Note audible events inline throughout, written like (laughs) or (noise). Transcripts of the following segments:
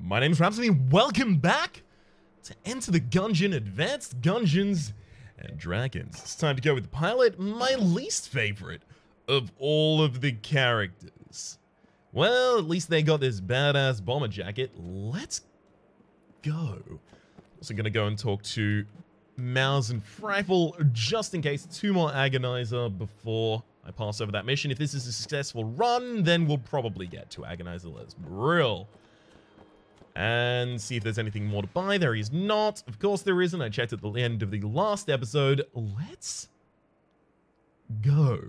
My name's Rhapsody. Welcome back to Enter the Gungeon Advanced Gungeons and Draguns. It's time to go with the pilot, my least favorite of all of the characters. Well, at least they got this badass bomber jacket. Let's go. Also gonna go and talk to Mouse and Frifle just in case. Two more Agonizer before I pass over that mission. If this is a successful run, then we'll probably get to Agonizer Let's. And see if there's anything more to buy. There is not. Of course there isn't. I checked at the end of the last episode. Let's go.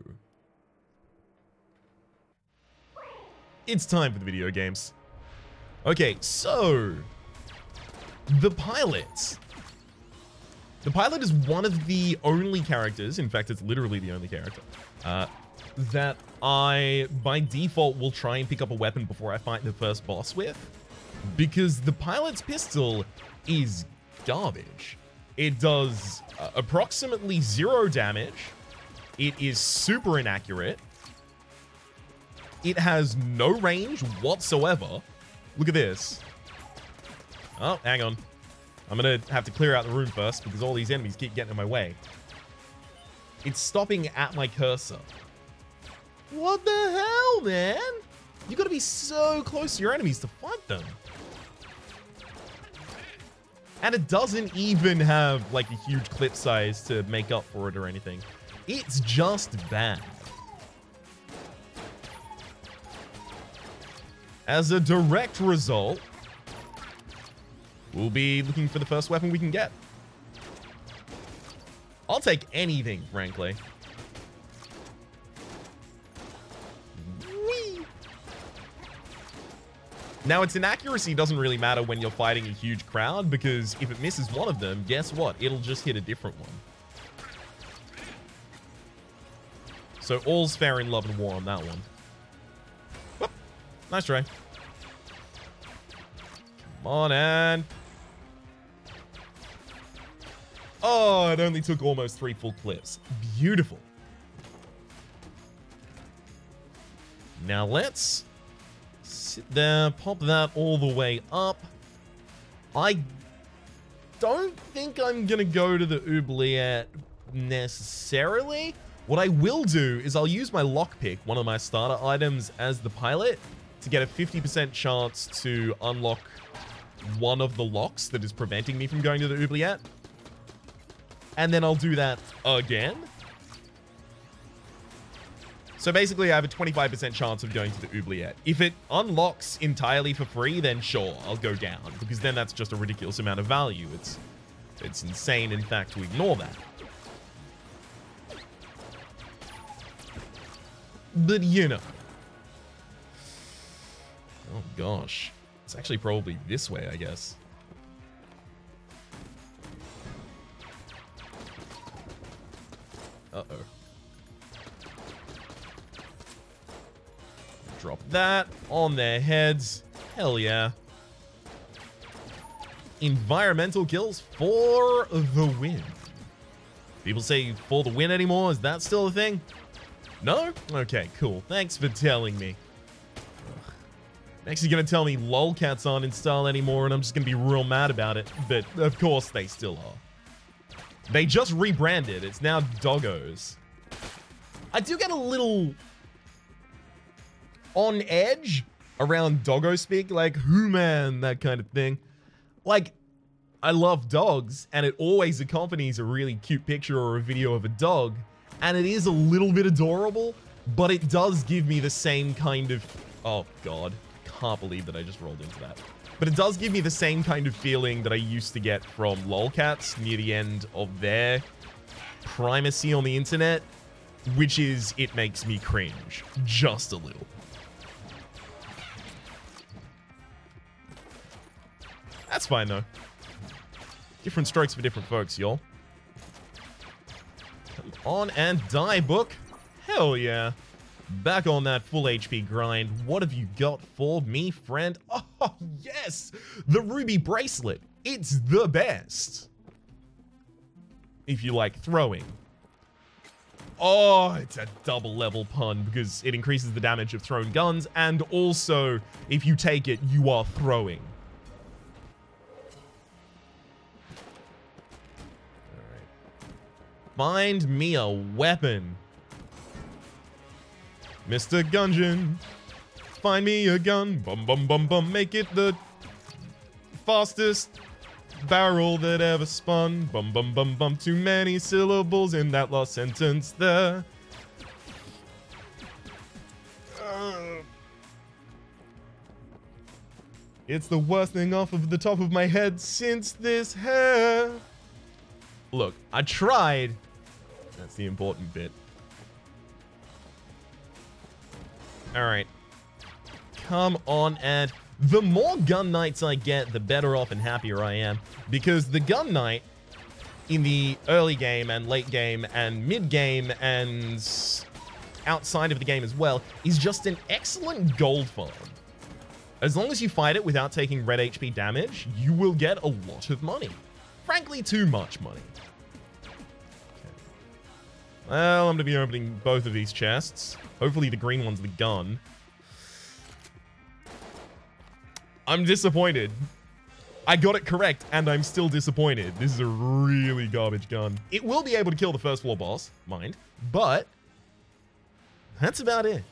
It's time for the video games. Okay, so the pilot. The pilot is one of the only characters, in fact, it's literally the only character, uh, that I, by default, will try and pick up a weapon before I fight the first boss with. Because the pilot's pistol is garbage. It does uh, approximately zero damage. It is super inaccurate. It has no range whatsoever. Look at this. Oh, hang on. I'm gonna have to clear out the room first because all these enemies keep getting in my way. It's stopping at my cursor. What the hell, man? You gotta be so close to your enemies to fight them. And it doesn't even have like a huge clip size to make up for it or anything. It's just bad. As a direct result, we'll be looking for the first weapon we can get. I'll take anything, frankly. Now, its inaccuracy doesn't really matter when you're fighting a huge crowd, because if it misses one of them, guess what? It'll just hit a different one. So all's fair in love and war on that one. Whoop. Nice try. Come on, and... Oh, it only took almost three full clips. Beautiful. Now let's there, pop that all the way up. I don't think I'm going to go to the oubliette necessarily. What I will do is I'll use my lockpick, one of my starter items, as the pilot to get a 50% chance to unlock one of the locks that is preventing me from going to the oubliette and then I'll do that again. So basically, I have a 25% chance of going to the oubliette. If it unlocks entirely for free, then sure, I'll go down, because then that's just a ridiculous amount of value. It's, it's insane, in fact, to ignore that. But, you know. Oh, gosh. It's actually probably this way, I guess. Uh-oh. Drop that on their heads. Hell yeah. Environmental kills for the win. People say for the win anymore? Is that still a thing? No? Okay, cool. Thanks for telling me. Ugh. Next, you're going to tell me lolcats aren't in style anymore, and I'm just going to be real mad about it. But, of course, they still are. They just rebranded. It's now Doggos. I do get a little on edge around doggo speak, like who man, that kind of thing. Like, I love dogs, and it always accompanies a really cute picture or a video of a dog, and it is a little bit adorable, but it does give me the same kind of... Oh, God. Can't believe that I just rolled into that. But it does give me the same kind of feeling that I used to get from lolcats near the end of their primacy on the internet, which is it makes me cringe just a little. That's fine though. Different strokes for different folks, y'all. On and die, book. Hell yeah. Back on that full HP grind. What have you got for me, friend? (laughs) Oh, yes! The Ruby Bracelet. It's the best. If you like throwing. Oh, it's a double level pun because it increases the damage of thrown guns, and also, if you take it, you are throwing. Find me a weapon. Mr. Gungeon, find me a gun. Bum, bum, bum, bum. Make it the fastest barrel that ever spun. Bum, bum, bum, bum. Too many syllables in that last sentence there. Uh. It's the worst thing off of the top of my head since this hair. Look, I tried. That's the important bit. Alright. Come on, and the more gun knights I get, the better off and happier I am. Because the gun knight in the early game and late game and mid game and outside of the game as well is just an excellent gold farm. As long as you fight it without taking red HP damage, you will get a lot of money. Frankly, too much money. Well, I'm going to be opening both of these chests. Hopefully the green one's the gun. I'm disappointed. I got it correct, and I'm still disappointed. This is a really garbage gun. It will be able to kill the first floor boss, mind, but that's about it.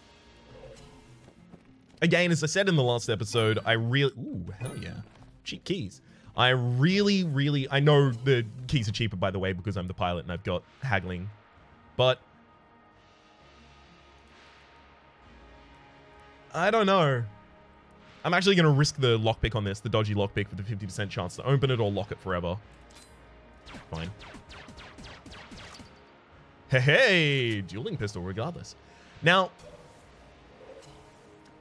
Again, as I said in the last episode, I really... Ooh, hell yeah. Cheap keys. I really, really... I know the keys are cheaper, by the way, because I'm the pilot and I've got haggling. But... I don't know. I'm actually going to risk the lockpick on this, the dodgy lockpick for the 50% chance to open it or lock it forever. Fine. Hey, hey! Dueling pistol regardless. Now,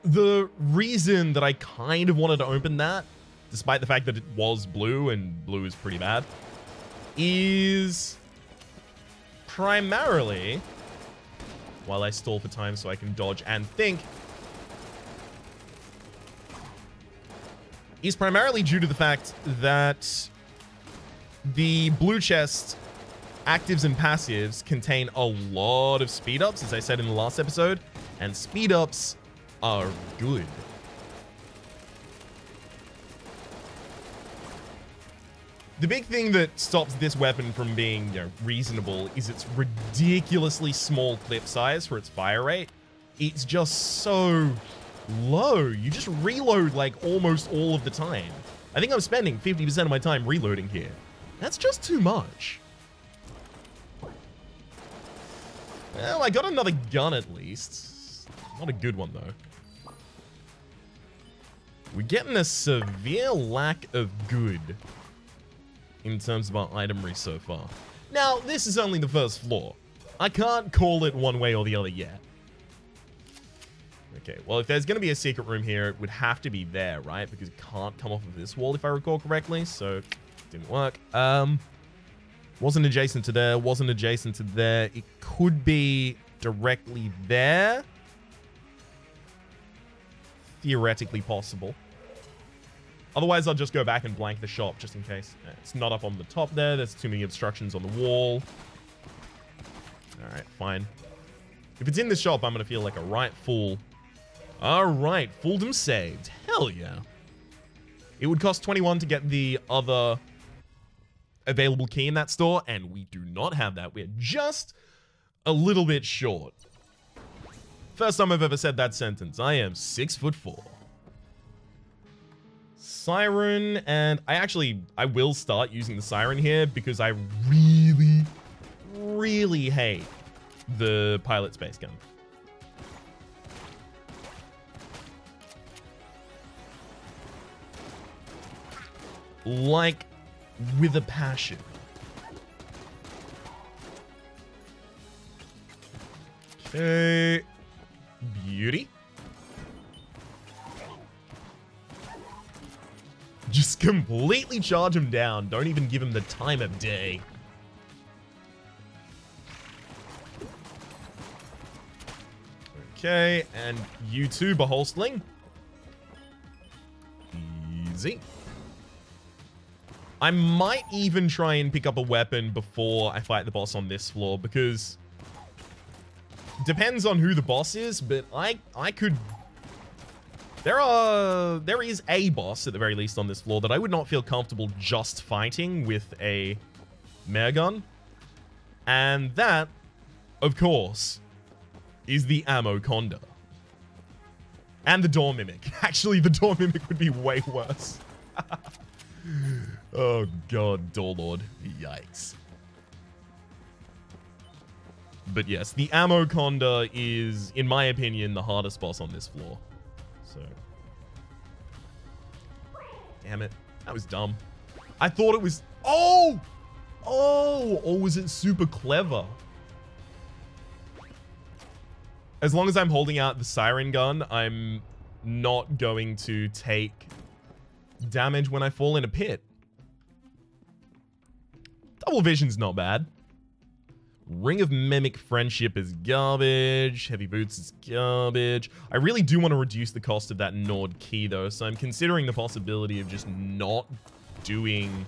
the reason that I kind of wanted to open that, despite the fact that it was blue and blue is pretty bad, is primarily, while I stall for time so I can dodge and think, is primarily due to the fact that the blue chest actives and passives contain a lot of speed ups, as I said in the last episode, and speed ups are good. The big thing that stops this weapon from being you know, reasonable is its ridiculously small clip size for its fire rate. It's just so low. You just reload like almost all of the time. I think I'm spending 50% of my time reloading here. That's just too much. Well, I got another gun at least. Not a good one, though. We're getting a severe lack of good in terms of our itemry so far. Now, this is only the first floor. I can't call it one way or the other yet. Okay, well, if there's going to be a secret room here, it would have to be there, right? Because it can't come off of this wall, if I recall correctly, so didn't work. Um, wasn't adjacent to there, wasn't adjacent to there. It could be directly there. Theoretically possible. Otherwise, I'll just go back and blank the shop just in case. It's not up on the top there. There's too many obstructions on the wall. All right, fine. If it's in the shop, I'm going to feel like a right fool. All right, fooldom saved. Hell yeah. It would cost 21 to get the other available key in that store, and we do not have that. We're just a little bit short. First time I've ever said that sentence. I am six foot four. Siren, and I actually, I will start using the Siren here because I really, really hate the pilot space gun. Like, with a passion. Okay. Beauty. Just completely charge him down. Don't even give him the time of day. Okay, and you too, Beholstling. Easy. I might even try and pick up a weapon before I fight the boss on this floor because depends on who the boss is, but I I could there are there is a boss at the very least on this floor that I would not feel comfortable just fighting with a mare gun. And that, of course, is the Ammoconda. And the Door Mimic. (laughs) Actually, the Door Mimic would be way worse. (laughs) oh god, Door Lord. Yikes. But yes, the Ammoconda is, in my opinion, the hardest boss on this floor. So. Damn it. That was dumb. I thought it was... Oh! Oh! Or was it super clever? As long as I'm holding out the siren gun, I'm not going to take damage when I fall in a pit. Double vision's not bad. Ring of Mimic Friendship is garbage. Heavy Boots is garbage. I really do want to reduce the cost of that Nord key, though, so I'm considering the possibility of just not doing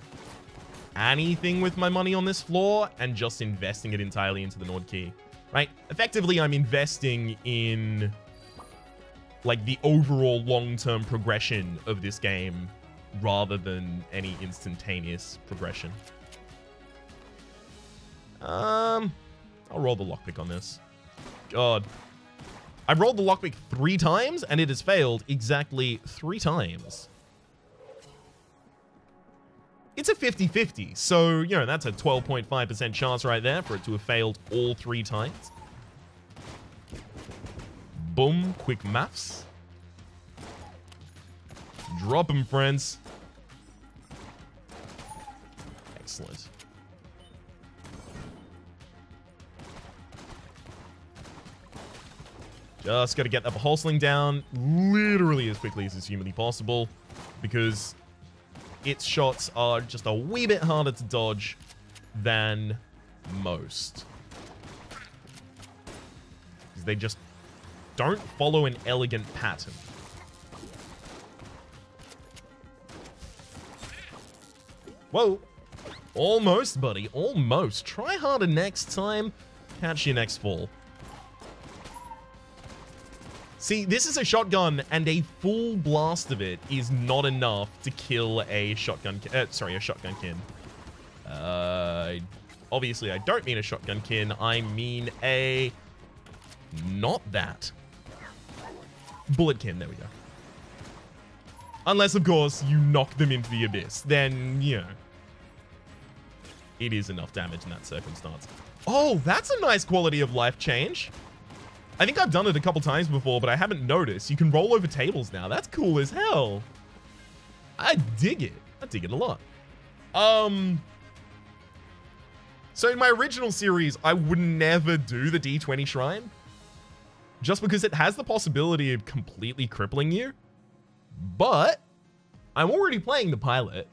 anything with my money on this floor and just investing it entirely into the Nord key, right? Effectively, I'm investing in like the overall long-term progression of this game rather than any instantaneous progression. Um, I'll roll the lockpick on this. God. I've rolled the lockpick three times, and it has failed exactly three times. It's a 50-50, so, you know, that's a 12.5% chance right there for it to have failed all three times. Boom, quick maths. Drop them, friends. Excellent. Just got to get that Beholsling down literally as quickly as is humanly possible because its shots are just a wee bit harder to dodge than most. They just don't follow an elegant pattern. Whoa. Almost, buddy. Almost. Try harder next time. Catch you next fall. See, this is a shotgun, and a full blast of it is not enough to kill a shotgun... Uh, sorry, a shotgun kin. Uh, obviously, I don't mean a shotgun kin. I mean a... Not that. Bullet kin. There we go. Unless, of course, you knock them into the abyss. Then, you know. It is enough damage in that circumstance. Oh, that's a nice quality of life change. I think I've done it a couple times before, but I haven't noticed. You can roll over tables now. That's cool as hell. I dig it. I dig it a lot. Um... So in my original series, I would never do the D20 Shrine. Just because it has the possibility of completely crippling you. But, I'm already playing the pilot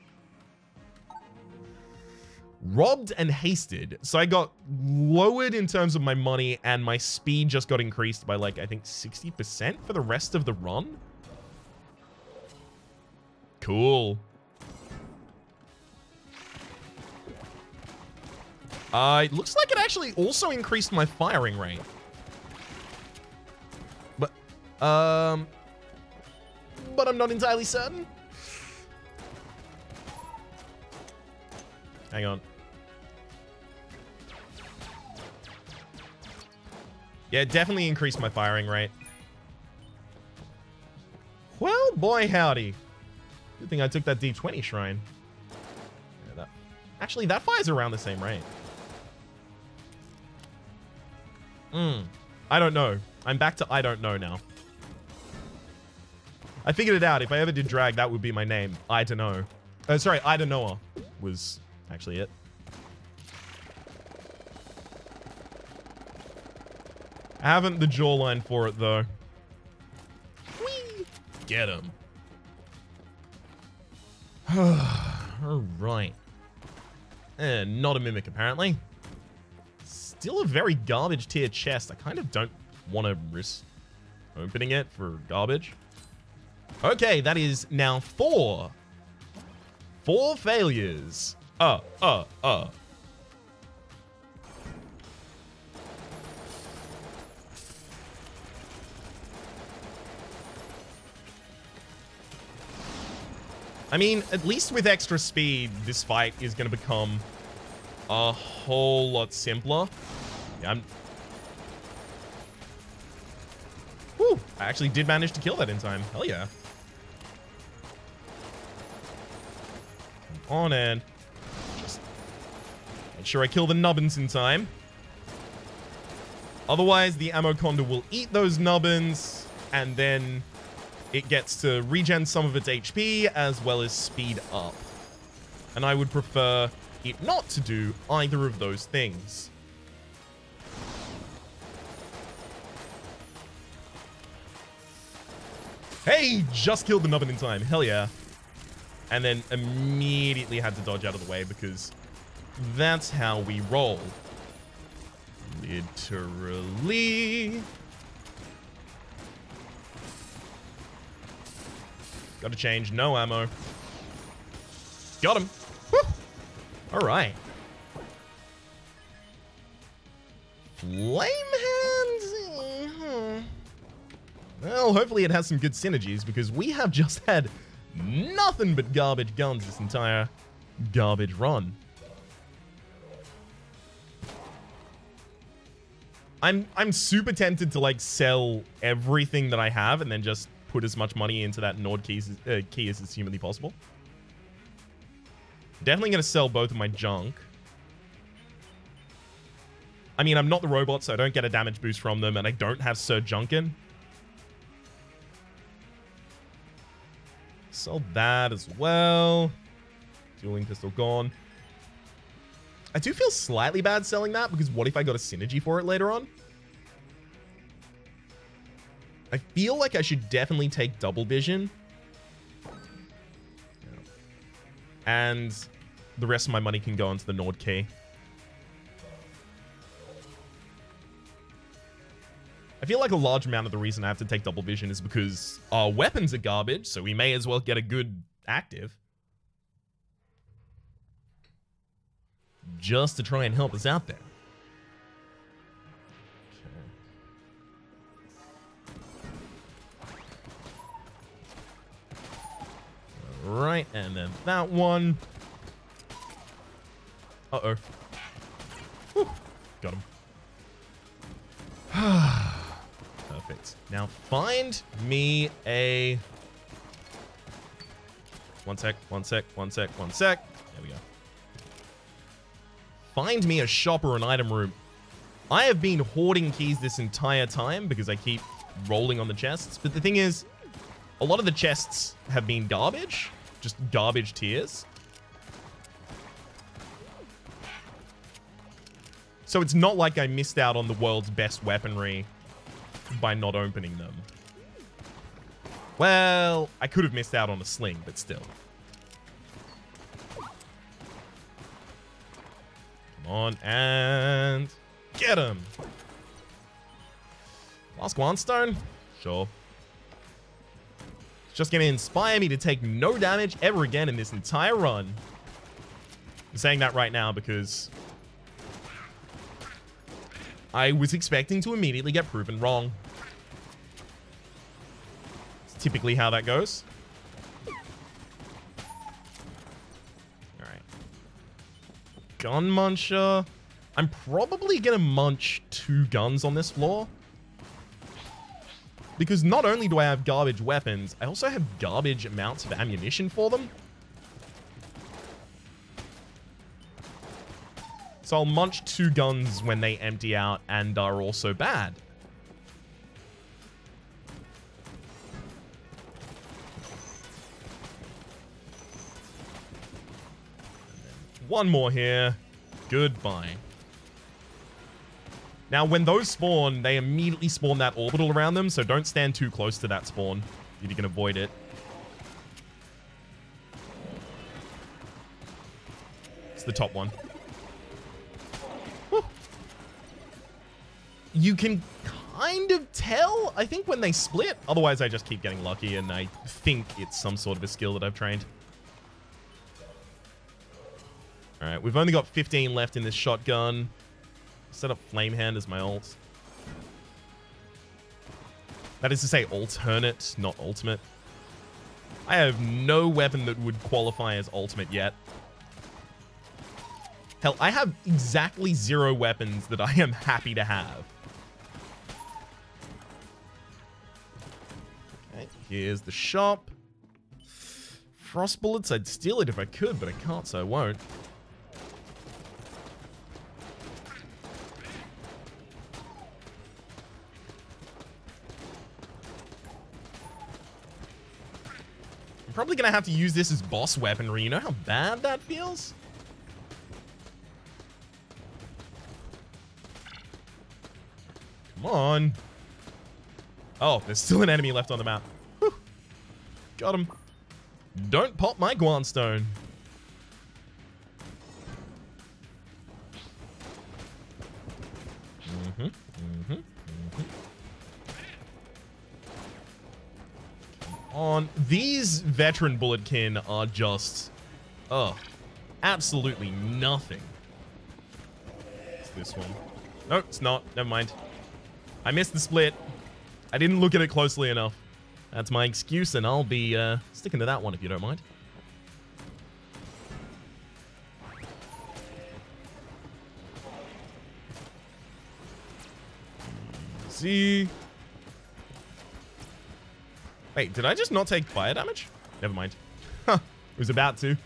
robbed and hasted. So I got lowered in terms of my money and my speed just got increased by like, I think 60% for the rest of the run. Cool. Uh, it looks like it actually also increased my firing rate. But, um, but I'm not entirely certain. Hang on. Yeah, definitely increased my firing rate. Well, boy howdy. Good thing I took that D20 shrine. Yeah, that, actually, that fires around the same rate. Hmm. I don't know. I'm back to I don't know now. I figured it out. If I ever did drag, that would be my name. I don't know. Uh, sorry, I don't know was actually it. I haven't the jawline for it, though. Whee! Get him. (sighs) Alright. Eh, not a mimic, apparently. Still a very garbage tier chest. I kind of don't want to risk opening it for garbage. Okay, that is now four. Four failures. Uh, uh, uh. I mean, at least with extra speed, this fight is going to become a whole lot simpler. Yeah, I'm... Whew, I actually did manage to kill that in time. Hell yeah. On and make sure I kill the nubbins in time. Otherwise, the ammo will eat those nubbins, and then it gets to regen some of its HP as well as speed up. And I would prefer it not to do either of those things. Hey, just killed the nubbin in time. Hell yeah. And then immediately had to dodge out of the way because that's how we roll. Literally. Gotta change. No ammo. Got him. All right. Flame hands. Hmm. Well, hopefully it has some good synergies because we have just had nothing but garbage guns this entire garbage run. I'm I'm super tempted to like sell everything that I have and then just put as much money into that Nord key, uh, key as is humanly possible. Definitely going to sell both of my junk. I mean, I'm not the robot, so I don't get a damage boost from them, and I don't have Ser Junkan. Sell that as well. Dueling pistol gone. I do feel slightly bad selling that, because what if I got a synergy for it later on? I feel like I should definitely take double vision. And the rest of my money can go into the Nord key. I feel like a large amount of the reason I have to take double vision is because our weapons are garbage, so we may as well get a good active. Just to try and help us out there. Right, and then that one. Uh-oh. Got him. (sighs) Perfect. Now find me a... One sec, one sec, one sec, one sec. There we go. Find me a shop or an item room. I have been hoarding keys this entire time because I keep rolling on the chests. But the thing is, a lot of the chests have been garbage. Just garbage tiers. So it's not like I missed out on the world's best weaponry by not opening them. Well, I could have missed out on a sling, but still. On, and get him. Glass Guon stone? Sure. It's just going to inspire me to take no damage ever again in this entire run. I'm saying that right now because I was expecting to immediately get proven wrong. It's typically how that goes. Gun muncher. I'm probably going to munch two guns on this floor. Because not only do I have garbage weapons, I also have garbage amounts of ammunition for them. So I'll munch two guns when they empty out and are also bad. One more here. Goodbye. Now, when those spawn, they immediately spawn that orbital around them, so don't stand too close to that spawn if you can avoid it. It's the top one. you can kind of tell, I think, when they split. Otherwise, I just keep getting lucky, and I think it's some sort of a skill that I've trained. All right, we've only got 15 left in this shotgun. Set up Flame Hand as my ult. That is to say alternate, not ultimate. I have no weapon that would qualify as ultimate yet. Hell, I have exactly zero weapons that I am happy to have. Okay, here's the shop. Frost bullets, I'd steal it if I could, but I can't, so I won't. Probably gonna have to use this as boss weaponry. You know how bad that feels? Come on. Oh, there's still an enemy left on the map. Whew. Got him. Don't pop my Guon Stone. On these veteran bulletkin are just, oh, absolutely nothing. It's this one. No, it's not. Never mind. I missed the split. I didn't look at it closely enough. That's my excuse, and I'll be uh, sticking to that one if you don't mind. See. Wait, did I just not take fire damage? Never mind. Huh, was about to.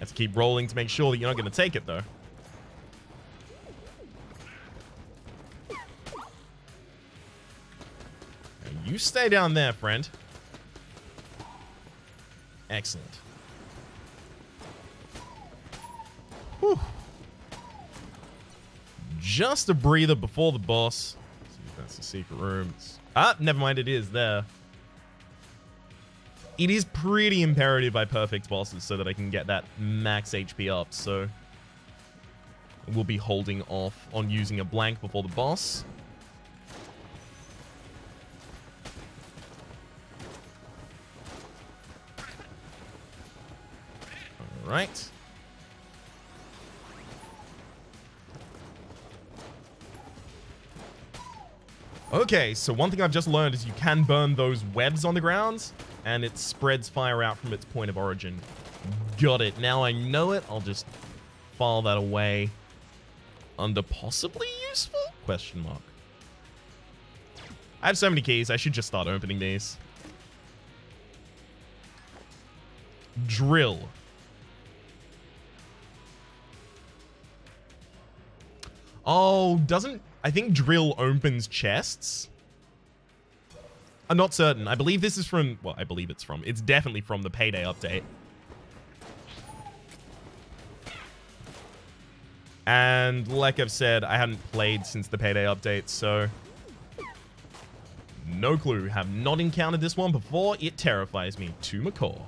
Have to keep rolling to make sure that you're not going to take it, though. You stay down there, friend. Excellent. Whew. Just a breather before the boss. See if that's the secret room. Ah, never mind, it is there. It is pretty imperative I perfect bosses so that I can get that max HP up, so... We'll be holding off on using a blank before the boss. All right. Okay, so one thing I've just learned is you can burn those webs on the ground, and it spreads fire out from its point of origin. Got it. Now I know it. I'll just file that away under possibly useful? Question mark. I have so many keys. I should just start opening these. Drill. Oh, doesn't... I think drill opens chests. I'm not certain. I believe this is from... Well, I believe it's from... It's definitely from the Payday update. And like I've said, I hadn't played since the Payday update, so... No clue. Have not encountered this one before. It terrifies me to my core.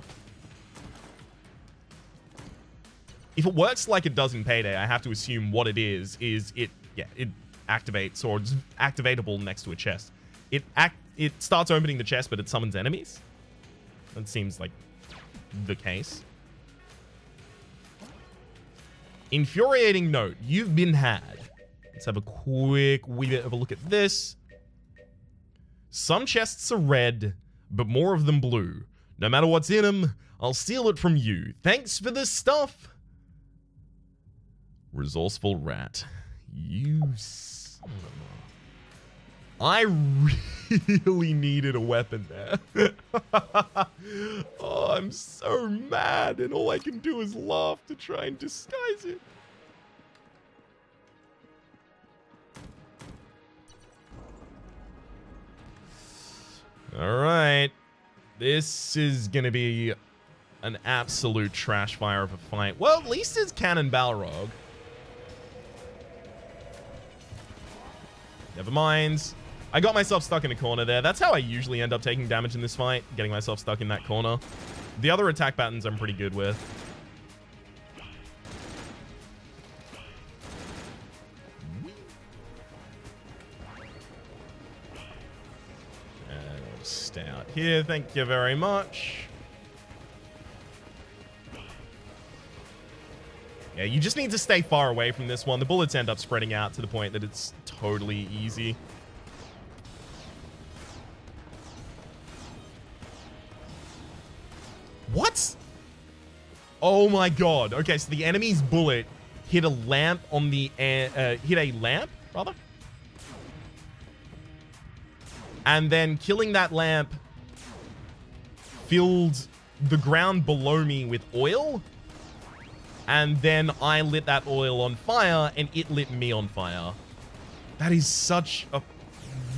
if it works like it does in Payday, I have to assume what it is, is it, yeah, it activates or it's activatable next to a chest. It act, it starts opening the chest, but it summons enemies. That seems like the case. Infuriating note, you've been had. Let's have a quick wee bit of a look at this. Some chests are red, but more of them blue. No matter what's in them, I'll steal it from you. Thanks for the stuff. Resourceful rat. You I really (laughs) needed a weapon there. (laughs) oh, I'm so mad, and all I can do is laugh to try and disguise it. All right. This is going to be an absolute trash fire of a fight. Well, at least it's Cannonbalrog. Never mind. I got myself stuck in a corner there. That's how I usually end up taking damage in this fight, getting myself stuck in that corner. The other attack patterns I'm pretty good with. And stay out here, thank you very much. Yeah, you just need to stay far away from this one. The bullets end up spreading out to the point that it's totally easy. What? Oh my god. Okay, so the enemy's bullet hit a lamp on the air, uh, hit a lamp rather, and then killing that lamp filled the ground below me with oil, and then I lit that oil on fire, and it lit me on fire. That is such a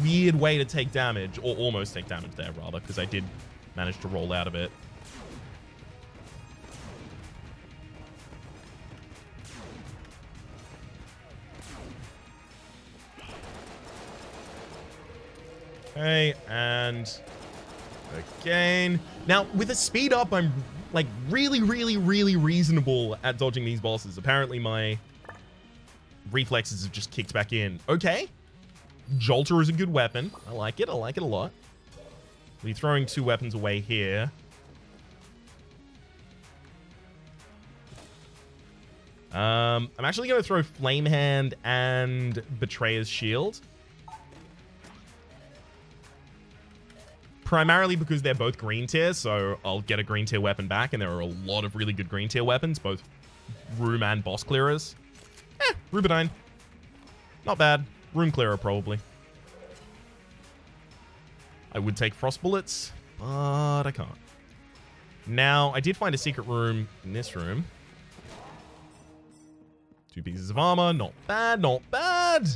weird way to take damage, or almost take damage there, rather, because I did manage to roll out of it. Okay, and again. Now, with a speed up, I'm like really, really, really reasonable at dodging these bosses. Apparently my reflexes have just kicked back in. Okay. Jolter is a good weapon. I like it. I like it a lot. We're throwing two weapons away here. Um, I'm actually going to throw Flame Hand and Betrayer's Shield. Primarily because they're both green tier, so I'll get a green tier weapon back, and there are a lot of really good green tier weapons, both room and boss clearers. Eh, Rube-Adyne. Not bad. Room clearer, probably. I would take frost bullets, but I can't. Now, I did find a secret room in this room. Two pieces of armor. Not bad, not bad.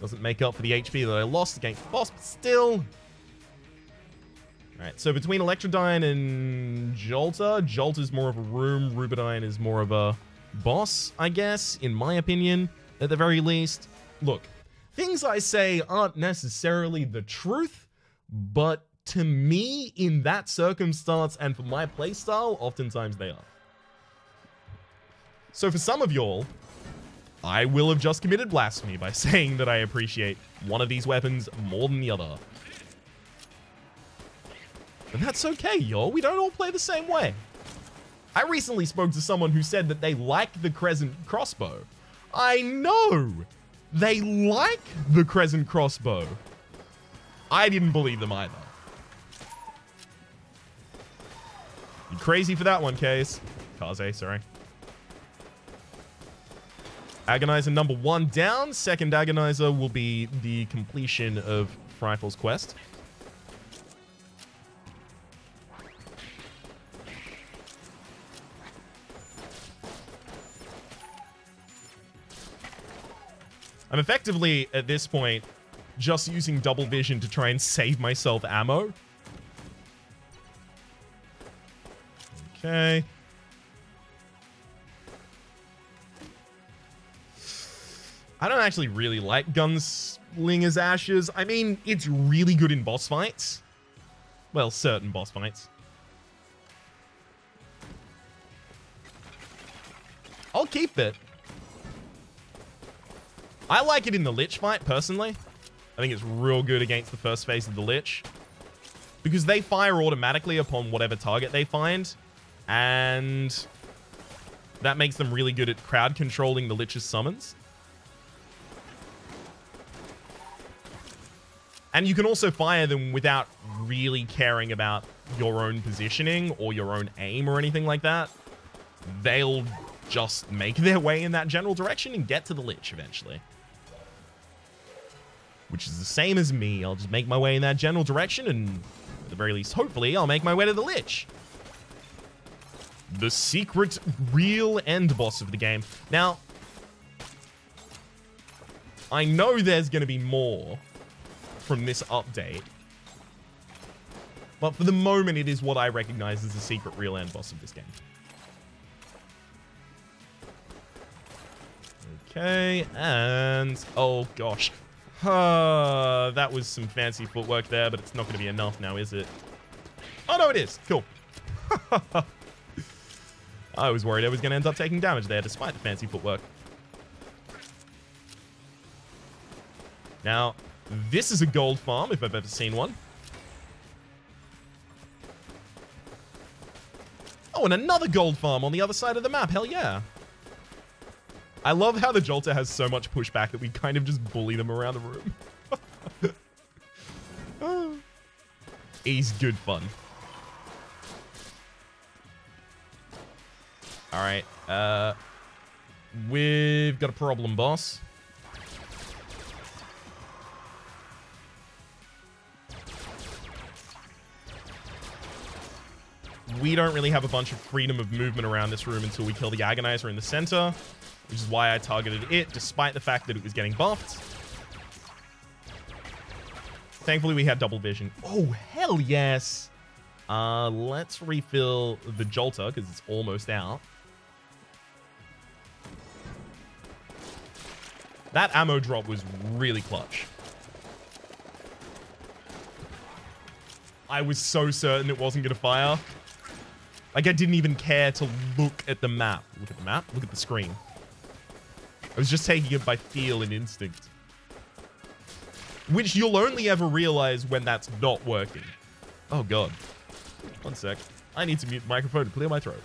Doesn't make up for the HP that I lost against the boss, but still, Alright, so between Electrodyne and Jolter is more of a room, Rube-Adyne is more of a boss, I guess, in my opinion, at the very least. Look, things I say aren't necessarily the truth, but to me, in that circumstance and for my playstyle, oftentimes they are. So for some of y'all, I will have just committed blasphemy by (laughs) saying that I appreciate one of these weapons more than the other. And that's okay, y'all. We don't all play the same way. I recently spoke to someone who said that they like the Crescent crossbow. I know! They like the Crescent crossbow. I didn't believe them either. You crazy for that one, Case. Kaze, sorry. Agonizer number one down. Second Agonizer will be the completion of Frifle's quest. I'm effectively, at this point, just using double vision to try and save myself ammo. Okay. I don't actually really like Gunslinger's Ashes. I mean, it's really good in boss fights. Well, certain boss fights. I'll keep it. I like it in the Lich fight, personally. I think it's real good against the first phase of the Lich. Because they fire automatically upon whatever target they find. And that makes them really good at crowd controlling the Lich's summons. And you can also fire them without really caring about your own positioning or your own aim or anything like that. They'll just make their way in that general direction and get to the Lich eventually which is the same as me. I'll just make my way in that general direction, and at the very least, hopefully, I'll make my way to the Lich. The secret real end boss of the game. Now, I know there's going to be more from this update. But for the moment, it is what I recognize as the secret real end boss of this game. Okay, and... Oh, gosh. Uh, that was some fancy footwork there, but it's not going to be enough now, is it? Oh, no, it is. Cool. (laughs) I was worried I was going to end up taking damage there, despite the fancy footwork. Now, this is a gold farm, if I've ever seen one. Oh, and another gold farm on the other side of the map. Hell yeah. I love how the Jolter has so much pushback that we kind of just bully them around the room. (laughs) He's good fun. All right. Uh, We've got a problem, boss. We don't really have a bunch of freedom of movement around this room until we kill the Agonizer in the center, which is why I targeted it, despite the fact that it was getting buffed. Thankfully, we had double vision. Oh, hell yes! Uh, let's refill the Jolter, because it's almost out. That ammo drop was really clutch. I was so certain it wasn't going to fire. Like, I didn't even care to look at the map. Look at the map? Look at the screen. I was just taking it by feel and instinct. Which you'll only ever realize when that's not working. Oh, God. One sec. I need to mute the microphone to clear my throat.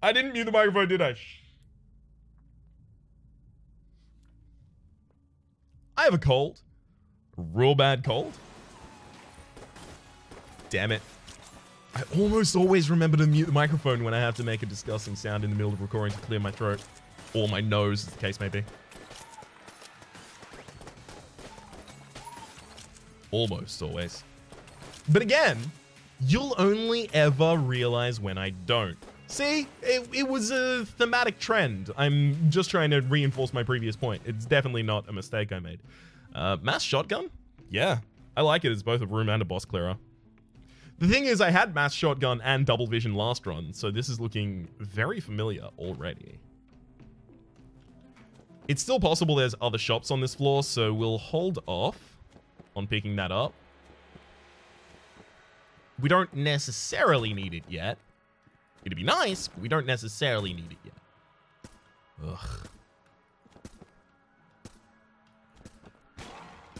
I didn't mute the microphone, did I? I have a cold. Real bad cold. Damn it. I almost always remember to mute the microphone when I have to make a disgusting sound in the middle of recording to clear my throat. Or my nose, as the case may be. Almost always. But again, you'll only ever realize when I don't. See, it, it, was a thematic trend. I'm just trying to reinforce my previous point. It's definitely not a mistake I made. Uh, mass shotgun? Yeah, I like it as both a room and a boss clearer. The thing is, I had mass shotgun and double vision last run, so this is looking very familiar already. It's still possible there's other shops on this floor, so we'll hold off on picking that up. We don't necessarily need it yet. It'd be nice, but we don't necessarily need it yet. Ugh.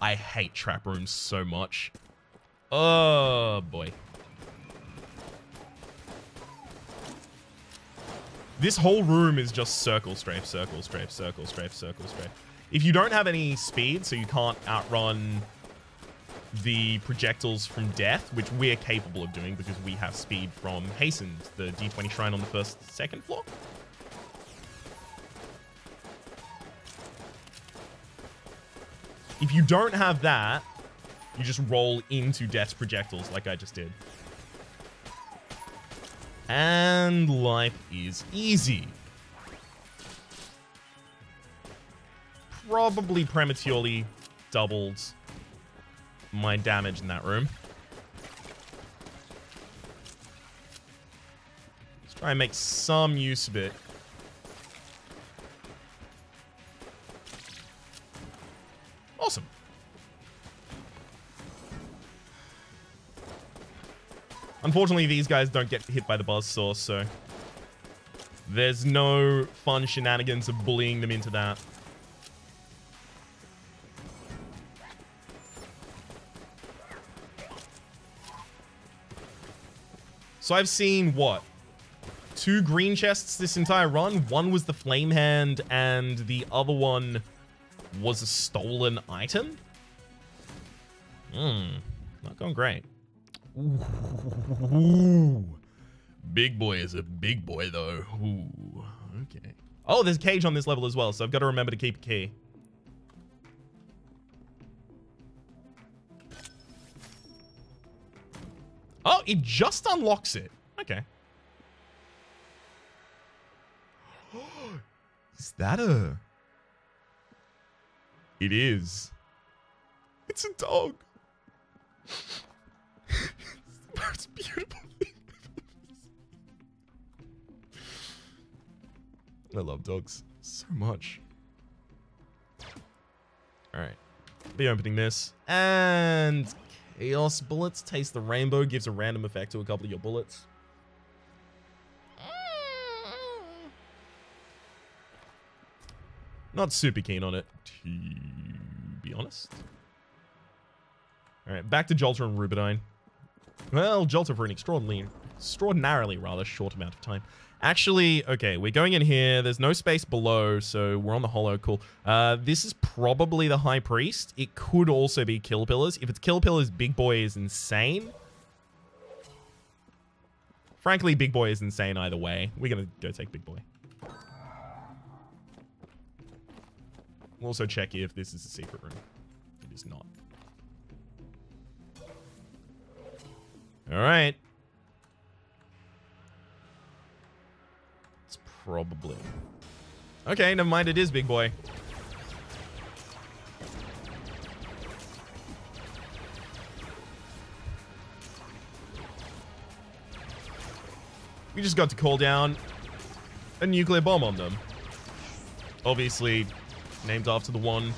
I hate trap rooms so much. Oh, boy. This whole room is just circle, strafe, circle, strafe, circle, strafe, circle, strafe. If you don't have any speed, so you can't outrun the projectiles from death, which we're capable of doing because we have speed from Hastened, the D20 shrine on the first, second floor. If you don't have that, you just roll into death's projectiles like I just did. And life is easy. Probably prematurely doubled my damage in that room. Let's try and make some use of it. Awesome. Unfortunately, these guys don't get hit by the buzz saw, so... There's no fun shenanigans of bullying them into that. So I've seen, what? Two green chests this entire run? One was the flame hand, and the other one was a stolen item? Hmm. Not going great. Ooh. Big boy is a big boy, though. Ooh. Okay. Oh, there's a cage on this level as well, so I've got to remember to keep a key. Oh, it just unlocks it. Okay. (gasps) Is that a... It is. It's a dog. It's beautiful thing. I love dogs so much. Alright. Be opening this. And Chaos bullets. Taste the rainbow. Gives a random effect to a couple of your bullets. Not super keen on it, to be honest. Alright, back to Jolter and Rube-Adyne. Well, jolted for an extraordinarily, extraordinarily rather short amount of time. Actually, okay, we're going in here. There's no space below, so we're on the hollow. Cool. Uh, this is probably the High Priest. It could also be Kill Pillars. If it's Kill Pillars, Big Boy is insane. Frankly, Big Boy is insane either way. We're going to go take Big Boy. We'll also check if this is a secret room. It is not. All right. It's probably. Okay, never mind. It is Big Boy. We just got to call down a nuclear bomb on them. Obviously, named after the one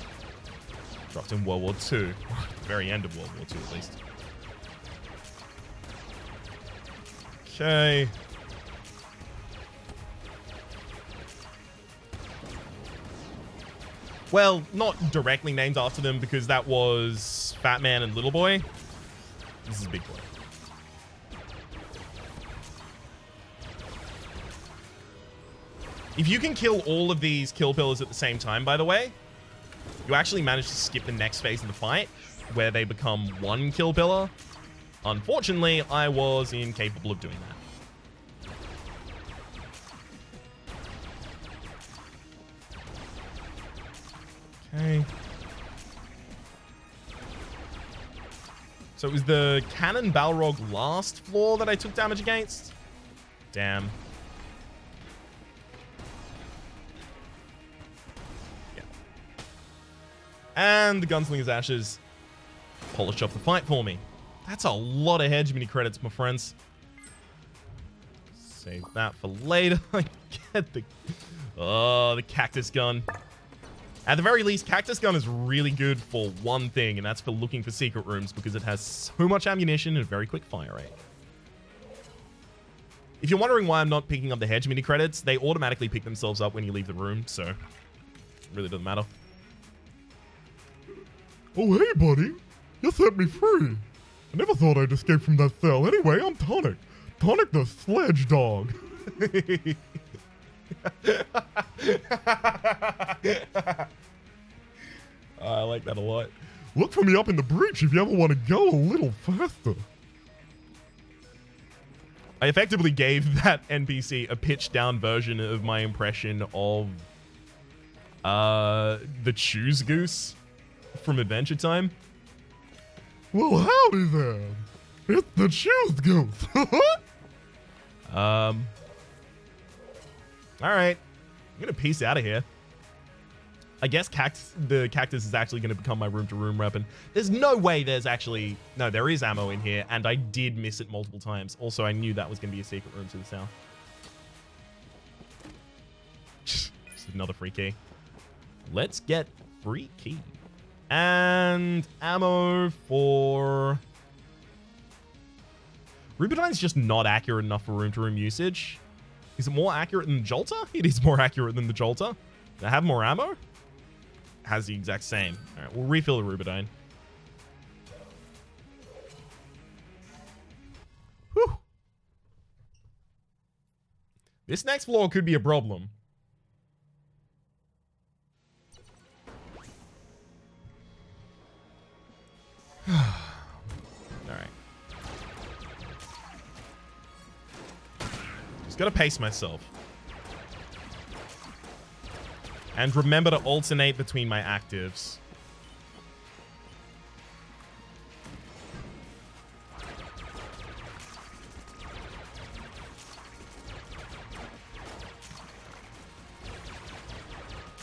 dropped in World War II. (laughs) very end of World War II, at least. Okay. Well, not directly named after them because that was Fat Man and Little Boy. This is Big Boy. If you can kill all of these kill pillars at the same time, by the way, you actually manage to skip the next phase of the fight, where they become one kill pillar. Unfortunately, I was incapable of doing that. Okay. So it was the Cannonbalrog last floor that I took damage against? Damn. Yeah. And the Gunslinger's Ashes polished off the fight for me. That's a lot of hegemony credits, my friends. Save that for later. (laughs) I get the... Oh, the Cactus Gun. At the very least, Cactus Gun is really good for one thing, and that's for looking for secret rooms because it has so much ammunition and a very quick fire rate. If you're wondering why I'm not picking up the hegemony credits, they automatically pick themselves up when you leave the room, so really doesn't matter. Oh, hey, buddy. You set me free. I never thought I'd escape from that cell. Anyway, I'm Tonic. Tonic the sledge dog. (laughs) I like that a lot. Look for me up in the breach if you ever want to go a little faster. I effectively gave (laughs) that NPC a pitched down version of my impression of uh the choose goose from Adventure Time. Well, howdy then. It's the Choose Goose. (laughs) um. All right, I'm gonna piece out of here. I guess cactus, the cactus is actually going to become my room-to-room weapon. There's no way there's actually... No, there is ammo in here, and I did miss it multiple times. Also, I knew that was going to be a secret room to the south. Just another free key. Let's get free key. And ammo for... Rube-Adyne's just not accurate enough for room-to-room -room usage. Is it more accurate than the Jolter? (laughs) It is more accurate than the Jolter. I have more ammo? Has the exact same. Alright, we'll refill the Rubidine. Whew. This next floor could be a problem. Just gotta pace myself. And remember to alternate between my actives.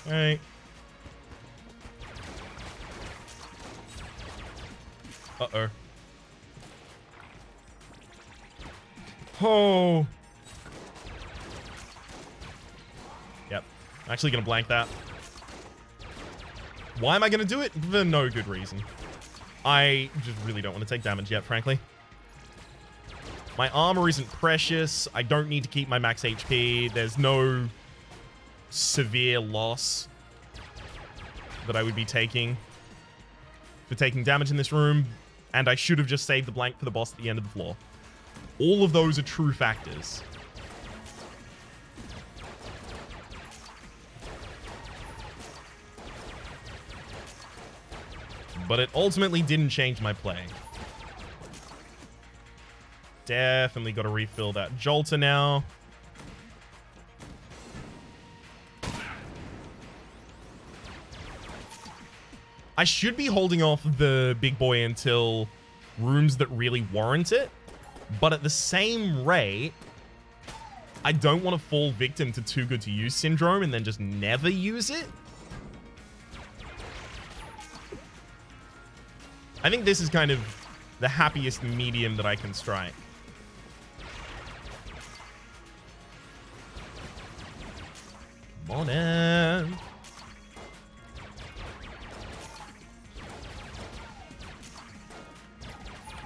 Alright. Uh-oh. Oh. Yep. Actually gonna blank that. Why am I gonna do it? For no good reason. I just really don't want to take damage yet, frankly. My armor isn't precious. I don't need to keep my max HP. There's no severe loss that I would be taking for taking damage in this room and I should have just saved the blank for the boss at the end of the floor. All of those are true factors. But it ultimately didn't change my play. Definitely got to refill that Jolter now. I should be holding off the big boy until rooms that really warrant it. But at the same rate, I don't want to fall victim to too good to use syndrome and then just never use it. I think this is kind of the happiest medium that I can strike. In.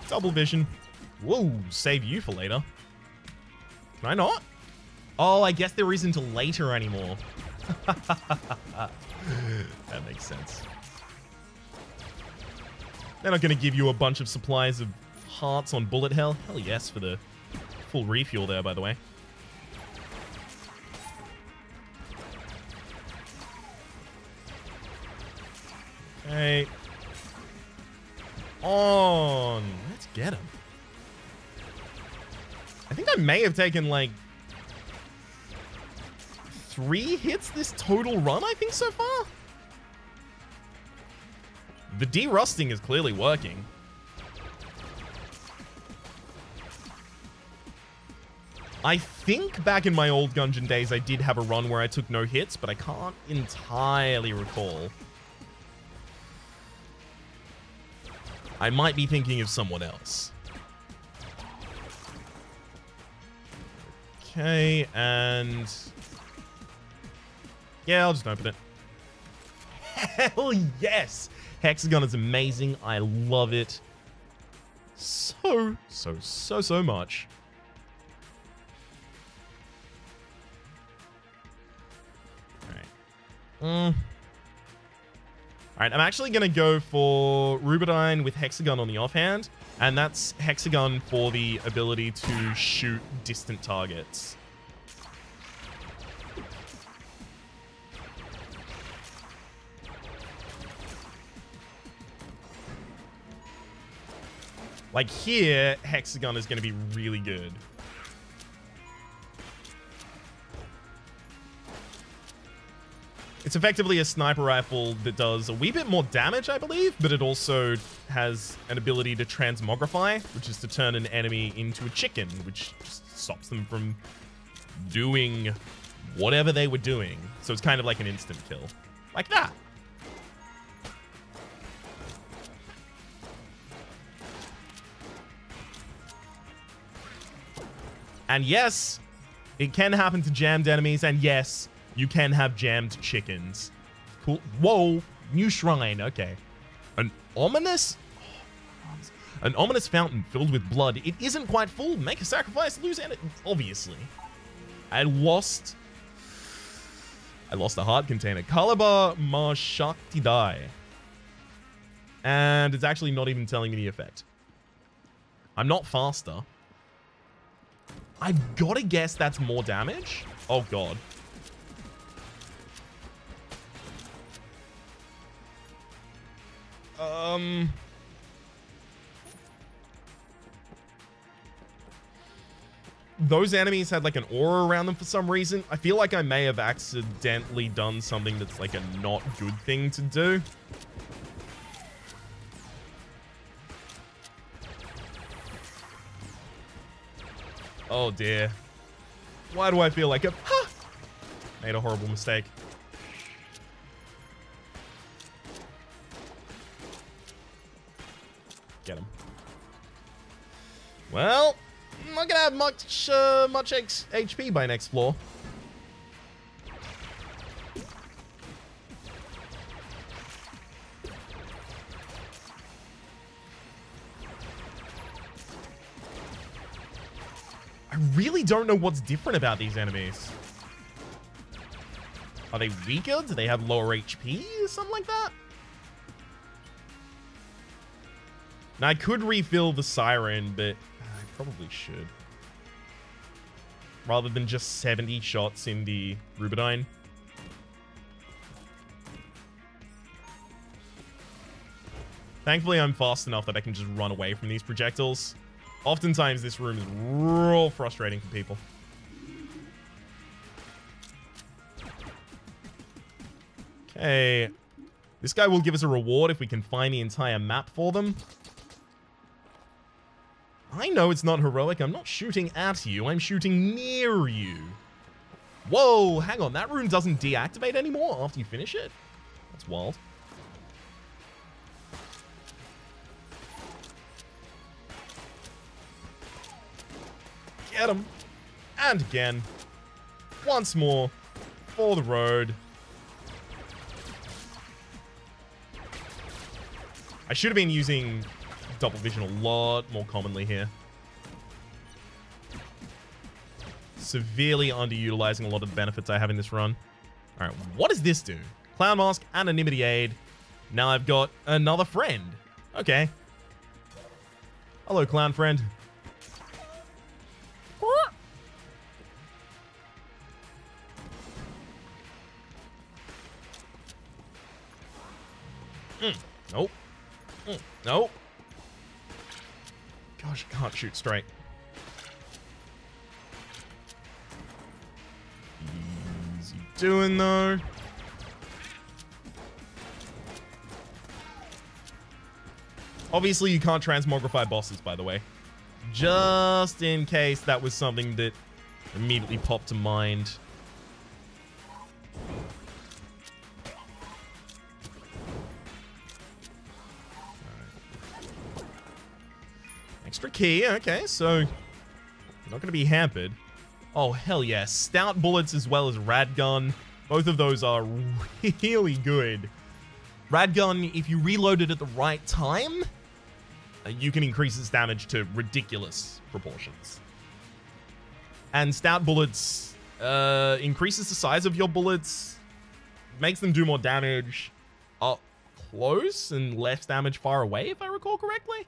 Double vision. Whoa, save you for later. Can I not? Oh, I guess there isn't a later anymore. (laughs) that makes sense. They're not going to give you a bunch of supplies of hearts on bullet hell. Hell yes, for the full refuel there, by the way. Okay. On. Let's get him. I think I may have taken like three hits this total run, I think, so far. The derusting is clearly working. I think back in my old Gungeon days, I did have a run where I took no hits, but I can't entirely recall. I might be thinking of someone else. Okay, and... Yeah, I'll just open it. Hell yes! Hexagun is amazing. I love it so, so, so, so much. Alright. Mm. Alright, I'm actually going to go for Rube-Adyne with Hexagun on the offhand. And that's Hexagun for the ability to shoot distant targets. Like here, Hexagun is going to be really good. It's effectively a sniper rifle that does a wee bit more damage, I believe, but it also has an ability to transmogrify, which is to turn an enemy into a chicken, which stops them from doing whatever they were doing. So it's kind of like an instant kill. Like that. And yes, it can happen to jammed enemies. And yes, you can have jammed chickens. Cool. Whoa, new shrine. Okay. An ominous... An ominous fountain filled with blood. It isn't quite full. Make a sacrifice, lose it. Obviously. I lost... I lost a heart container. Caliber Marshakti Die. And it's actually not even telling me the effect. I'm not faster. I've got to guess that's more damage. Oh, God. Um... Those enemies had like an aura around them for some reason. I feel like I may have accidentally done something that's like a not good thing to do. Oh dear. Why do I feel like a huh, made a horrible mistake? Get him. Well, I'm not gonna have much uh, much X HP by next floor. Don't know what's different about these enemies. Are they weaker? Do they have lower HP or something like that? Now, I could refill the Siren, but uh, I probably should. Rather than just 70 shots in the Rube-Adyne. Thankfully, I'm fast enough that I can just run away from these projectiles. Oftentimes, this room is real frustrating for people. Okay. This guy will give us a reward if we can find the entire map for them. I know it's not heroic. I'm not shooting at you. I'm shooting near you. Whoa, hang on. That room doesn't deactivate anymore after you finish it? That's wild. Get him. And again. Once more. For the road. I should have been using double vision a lot more commonly here. Severely underutilizing a lot of the benefits I have in this run. All right, what does this do? Clown Mask, Anonymity Aid. Now I've got another friend. Okay. Hello, clown friend. Mm, nope. Mm, nope. Gosh, I can't shoot straight. Easy doing though. Obviously, you can't transmogrify bosses, by the way. Just in case that was something that immediately popped to mind. Key, okay, so not going to be hampered. Oh, hell yeah. Stout bullets as well as Radgun. Both of those are really good. Radgun, if you reload it at the right time, uh, you can increase its damage to ridiculous proportions. And Stout bullets uh, increases the size of your bullets, makes them do more damage up close and less damage far away, if I recall correctly.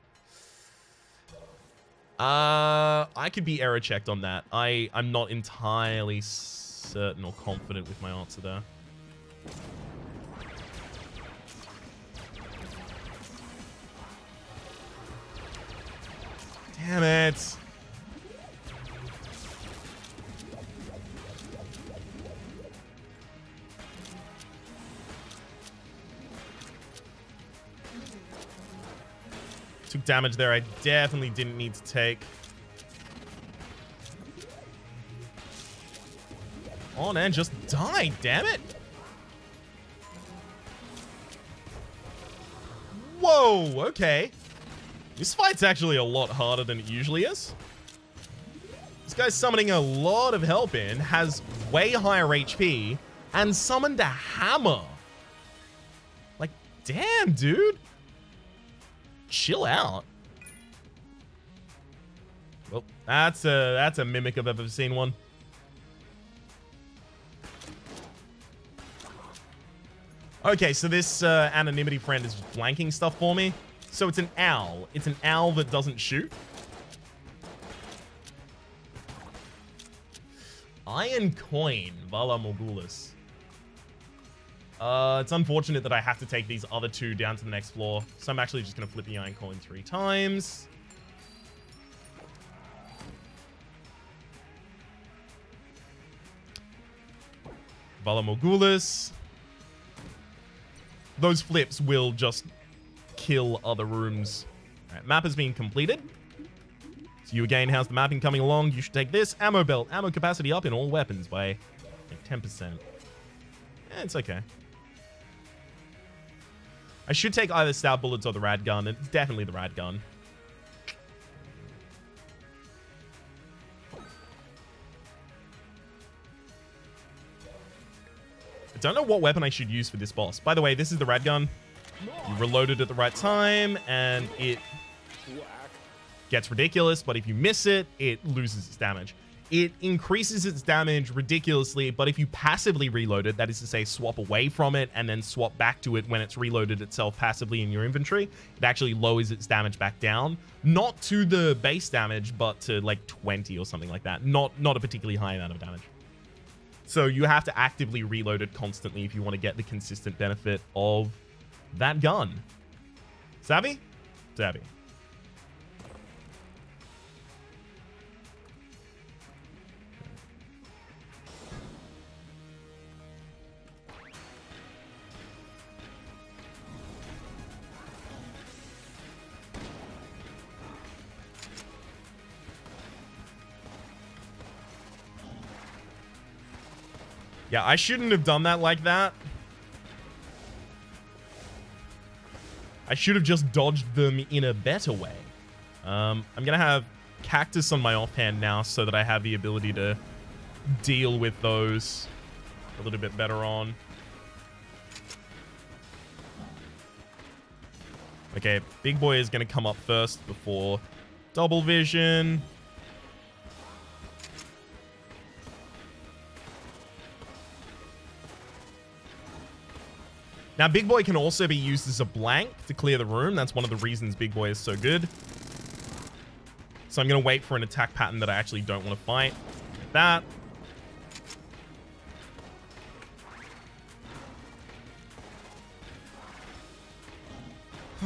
Uh, I could be error checked on that. I, I'm not entirely certain or confident with my answer there. Damn it. Took damage there I definitely didn't need to take. On and just die, damn it. Whoa, okay. This fight's actually a lot harder than it usually is. This guy's summoning a lot of help in, has way higher HP, and summoned a hammer. Like, damn, dude chill out. Well, that's a that's a mimic I've ever seen one. Okay, so this uh, anonymity friend is blanking stuff for me. So it's an owl. It's an owl that doesn't shoot. Iron Coin, Valar Morghulis. Uh, it's unfortunate that I have to take these other two down to the next floor. So I'm actually just going to flip the iron coin three times. Valar Morghulis. Those flips will just kill other rooms. Map has been completed. So you again, how's the mapping coming along? You should take this. Ammo belt. Ammo capacity up in all weapons by like 10%. Yeah, it's okay. I should take either stout bullets or the rad gun. It's definitely the rad gun. I don't know what weapon I should use for this boss. By the way, this is the rad gun. You reload it at the right time, and it gets ridiculous, but if you miss it, it loses its damage it increases its damage ridiculously, but if you passively reload it, that is to say swap away from it and then swap back to it when it's reloaded itself passively in your inventory, it actually lowers its damage back down. Not to the base damage, but to like 20 or something like that. Not, not a particularly high amount of damage. So you have to actively reload it constantly if you want to get the consistent benefit of that gun. Savvy? Savvy. Yeah, I shouldn't have done that like that. I should have just dodged them in a better way. Um, I'm going to have Cactus on my offhand now so that I have the ability to deal with those a little bit better on. Okay, Big Boy is going to come up first before Double Vision. Now, Big Boy can also be used as a blank to clear the room. That's one of the reasons Big Boy is so good. So I'm going to wait for an attack pattern that I actually don't want to fight. Like that. (sighs)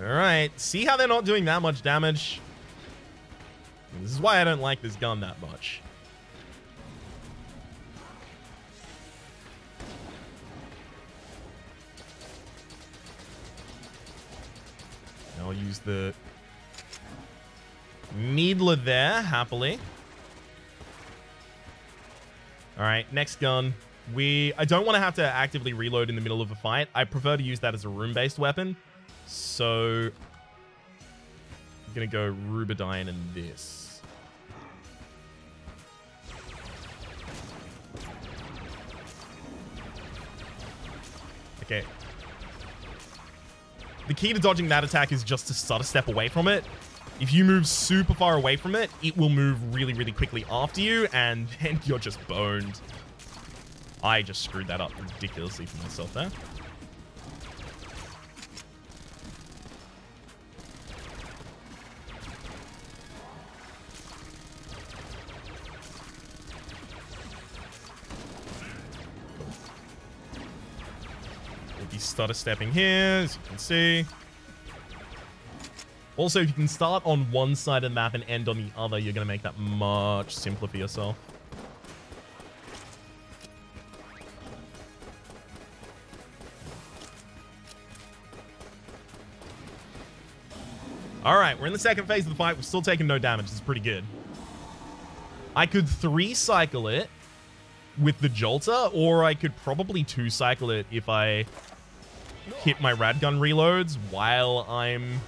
Alright, see how they're not doing that much damage? This is why I don't like this gun that much. The Needler there, happily. Alright, next gun. We I don't want to have to actively reload in the middle of a fight. I prefer to use that as a room-based weapon. So I'm gonna go Rube-Adyne and this. Okay. The key to dodging that attack is just to start a step away from it. If you move super far away from it, it will move really, really quickly after you, and (laughs) then you're just boned. I just screwed that up ridiculously for myself there. Stutter stepping here, as you can see. Also, if you can start on one side of the map and end on the other, you're going to make that much simpler for yourself. All right, we're in the second phase of the fight. We're still taking no damage. It's pretty good. I could three cycle it with the Jolter, or I could probably two cycle it if I hit my rad gun reloads while I'm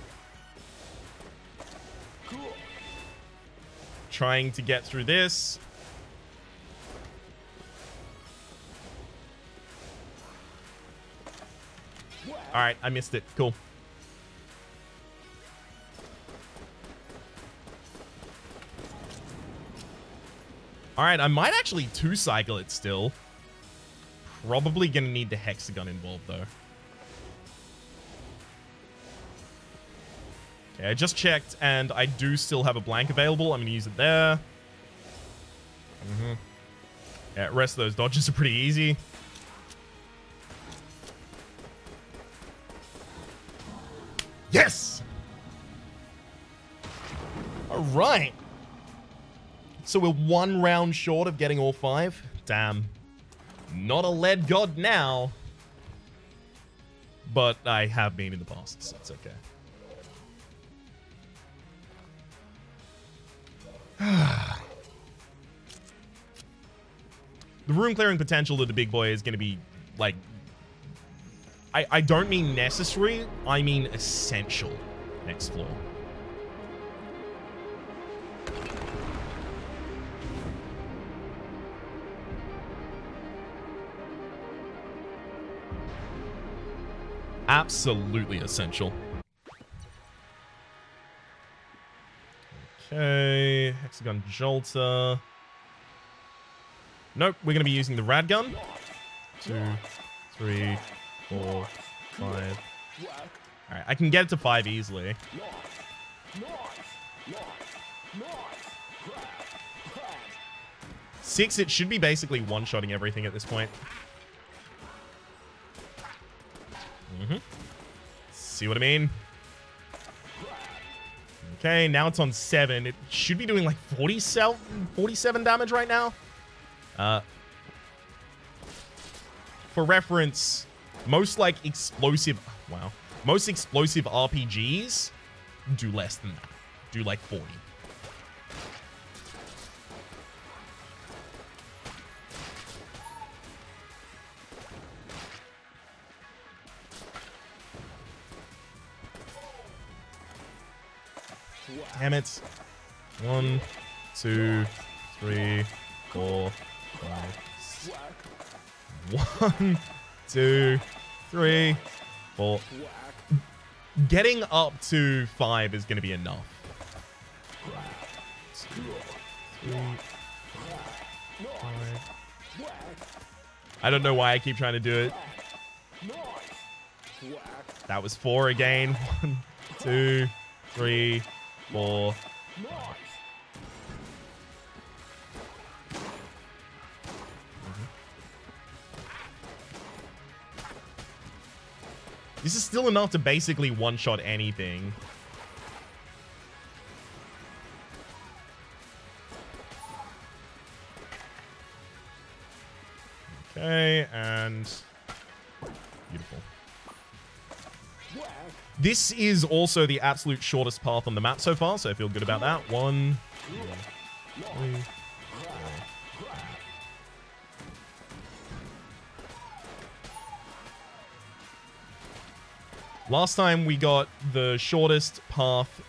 trying to get through this. All right, I missed it. Cool. All right, I might actually two-cycle it still. Probably going to need the Hexagun involved, though. Okay, I just checked, and I do still have a blank available. I'm going to use it there. Mm-hmm. Yeah, rest of those dodges are pretty easy. Yes! All right. So we're one round short of getting all five. Damn. Not a lead god now. But I have been in the past, so it's okay. (sighs) the room clearing potential of the big boy is going to be like I, I don't mean necessary, I mean essential next floor. Absolutely essential. Okay, Hexagun Jolter. Nope, we're going to be using the rad gun. Two, three, four, five. Alright, I can get it to five easily. Six, it should be basically one-shotting everything at this point. Mm-hmm. See what I mean? Okay, now it's on 7. It should be doing like 47, 47 damage right now. Uh, for reference, most like explosive... Wow. Most explosive RPGs do less than that. Do like 40. Damn it. One, two, three, four, five. six. One, two, three, four. Getting up to five is going to be enough. I don't know why I keep trying to do it. That was four again. (laughs) One, two, three, four. Mm-hmm. This is still enough to basically one-shot anything. Okay, and... Beautiful. This is also the absolute shortest path on the map so far, so I feel good about that. One, two, three. Last time we got the shortest path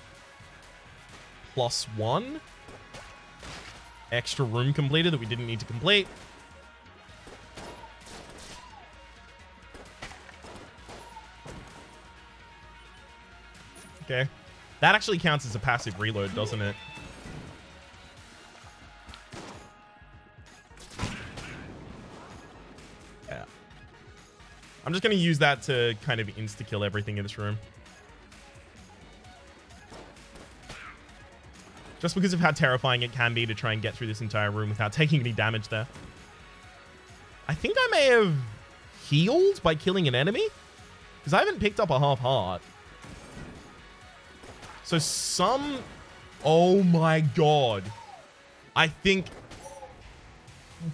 plus one extra room completed that we didn't need to complete. Okay. That actually counts as a passive reload, doesn't it? Yeah. I'm just going to use that to kind of insta-kill everything in this room. Just because of how terrifying it can be to try and get through this entire room without (laughs) taking any damage there. I think I may have healed by killing an enemy. Because I haven't picked up a half heart. So some... Oh my god. I think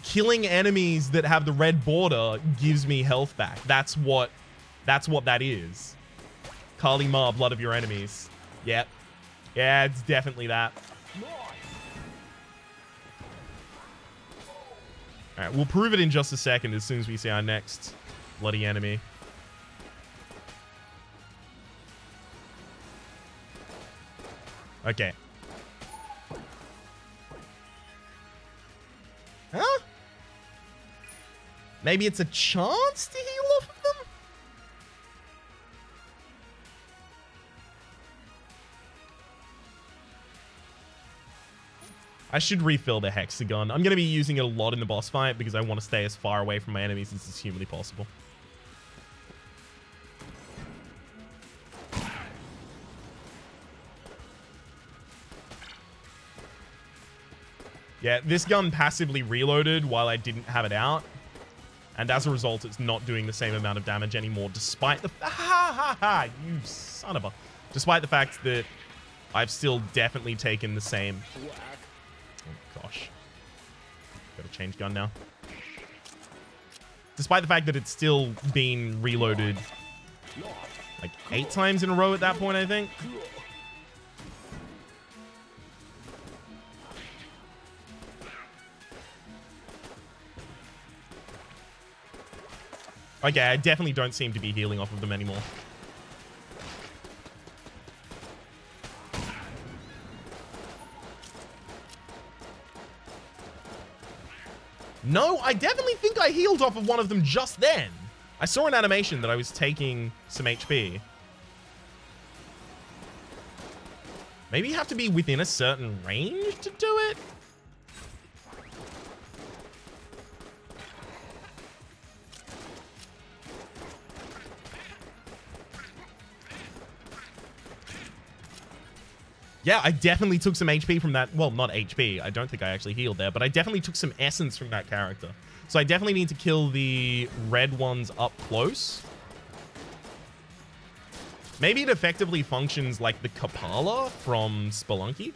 killing enemies that have the red border gives me health back. That's what that's what that is. Kali Ma, blood of your enemies. Yep. Yeah, it's definitely that. Alright, we'll prove it in just a second as soon as we see our next bloody enemy. Okay. Huh? Maybe it's a chance to heal off of them? I should refill the Hexagun. I'm going to be using it a lot in the boss fight because I want to stay as far away from my enemies as is humanly possible. Yeah, this gun passively reloaded while I didn't have it out. And as a result, it's not doing the same amount of damage anymore, despite the... Ha ha ha! You son of a... Despite the fact that I've still definitely taken the same... Oh, gosh. Gotta change gun now. Despite the fact that it's still been reloaded like eight times in a row at that point, I think. Okay, I definitely don't seem to be healing off of them anymore. No, I definitely think I healed off of one of them just then. I saw an animation that I was taking some HP. Maybe you have to be within a certain range to do it? Yeah, I definitely took some HP from that. Well, not HP. I don't think I actually healed there, but I definitely took some essence from that character. So I definitely need to kill the red ones up close. Maybe it effectively functions like the Kapala from Spelunky.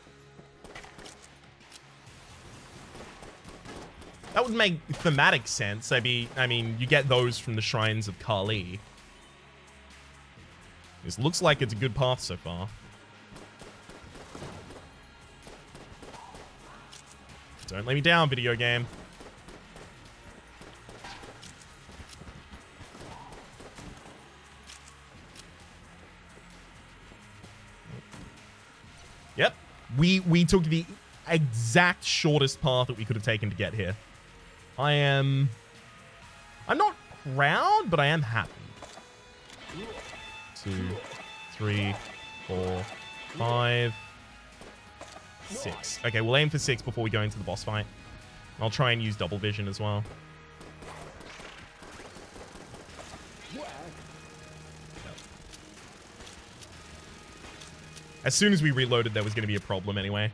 That would make thematic sense. I be, I mean, you get those from the shrines of Kali. This looks like it's a good path so far. Don't let me down, video game. Yep. We we took the exact shortest path that we could have taken to get here. I am... I'm not proud, but I am happy. Two, three, four, five, six. Okay, we'll aim for six before we go into the boss fight. I'll try and use double vision as well. As soon as we reloaded, there was going to be a problem anyway.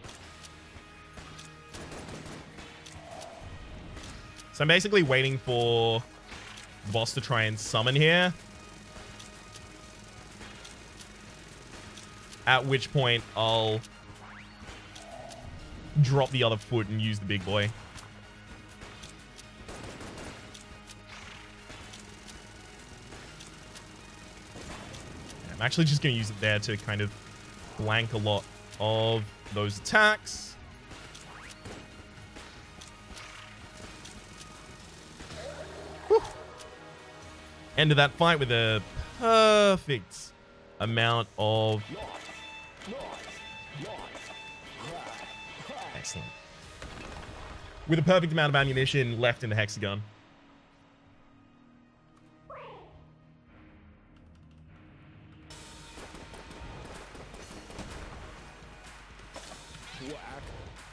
So I'm basically waiting for the boss to try and summon here. At which point I'll drop the other foot and use the big boy. I'm actually just going to use it there to kind of blank a lot of those attacks. End of that fight with a perfect amount of... With a perfect amount of ammunition left in the Hexagun.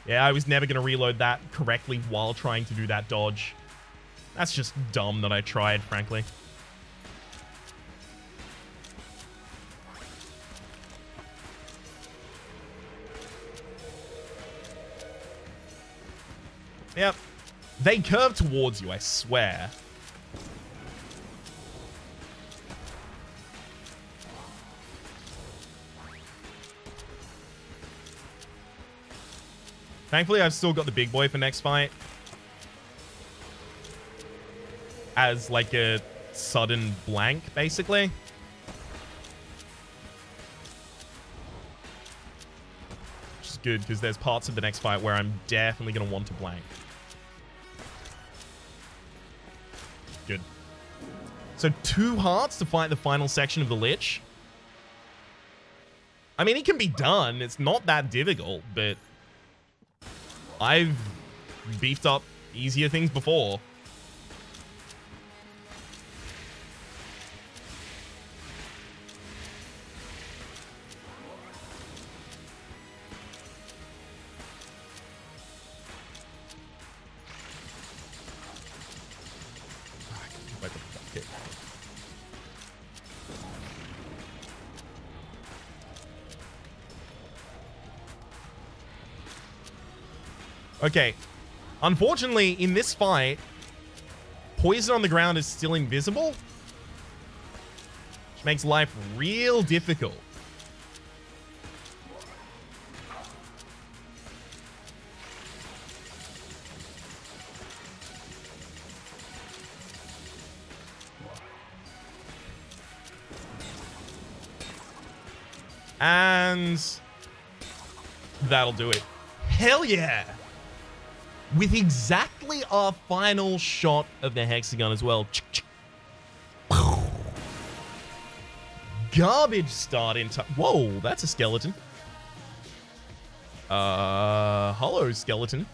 Yeah, I was never going to reload that correctly while trying to do that dodge. That's just dumb that I tried, frankly. Yep. They curve towards you, I swear. Thankfully, I've still got the big boy for next fight. As like a sudden blank, basically. Which is good, because there's parts of the next fight where I'm definitely going to want to blank. Good. So two hearts to fight the final section of the Lich. I mean, it can be done. It's not that difficult, but I've beefed up easier things before. Okay. Unfortunately, in this fight, poison on the ground is still invisible. Which makes life real difficult. And that'll do it. Hell yeah! With exactly our final shot of the Hexagun as well. Garbage start in time. Whoa, that's a skeleton. Uh, hello, skeleton.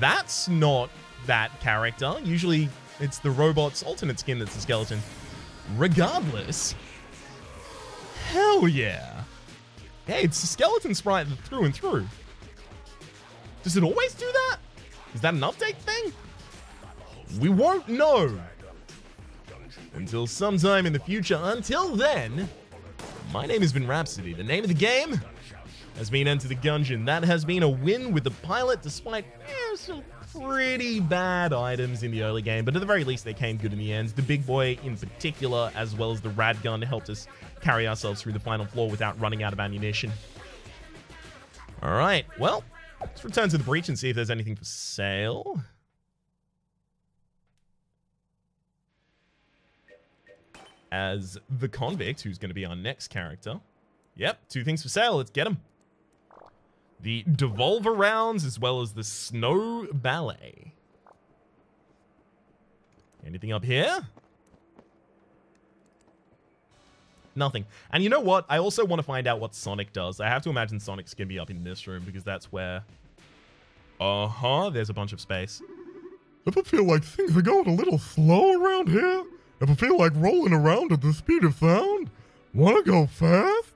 That's not that character. Usually, it's the robot's alternate skin that's a skeleton. Regardless. Hell yeah. Hey, it's a skeleton sprite through and through. Does it always do that? Is that an update thing? We won't know until sometime in the future. Until then, my name has been Rhapsody. The name of the game has been Enter the Gungeon. That has been a win with the pilot, despite eh, some pretty bad items in the early game, but at the very least, they came good in the end. The big boy in particular, as well as the rad gun, helped us carry ourselves through the final floor without running out of ammunition. All right, well, Let's return to the breach and see if there's anything for sale. As the convict, who's going to be our next character. Yep, two things for sale. Let's get them. The Devolver rounds as well as the Snowballet. Anything up here? Nothing. And you know what? I also want to find out what Sonic does. I have to imagine Sonic's going to be up in this room because that's where... Uh-huh, there's a bunch of space. If I feel like things are going a little slow around here? if I feel like rolling around at the speed of sound? Wanna go fast?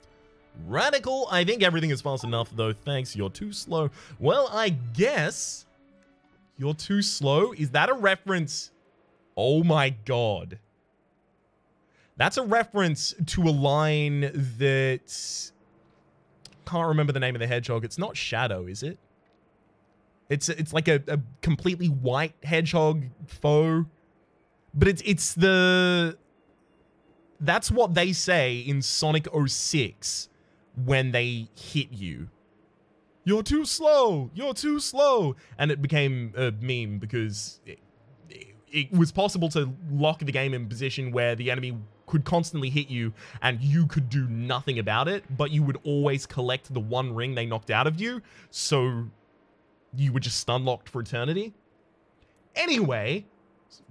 Radical, I think everything is fast enough though, thanks. You're too slow. Well, I guess you're too slow. Is that a reference? Oh my god. That's a reference to a line that can't remember the name of the hedgehog. It's not Shadow, is it? It's it's like a, a completely white hedgehog foe, but it's it's the that's what they say in Sonic 06 when they hit you. You're too slow. You're too slow, and it became a meme because it, it, it was possible to lock the game in position where the enemy could constantly hit you and you could do nothing about it, but you would always collect the one ring they knocked out of you, so you were just stun locked for eternity. Anyway,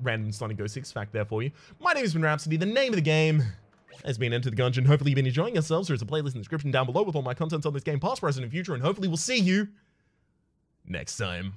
random Sonic Go 06 fact there for you. My name has been Rhapsody. The name of the game has been Enter the Gungeon. Hopefully you've been enjoying yourselves. There's a playlist in the description down below with all my contents on this game, past, present, and future, and hopefully we'll see you next time.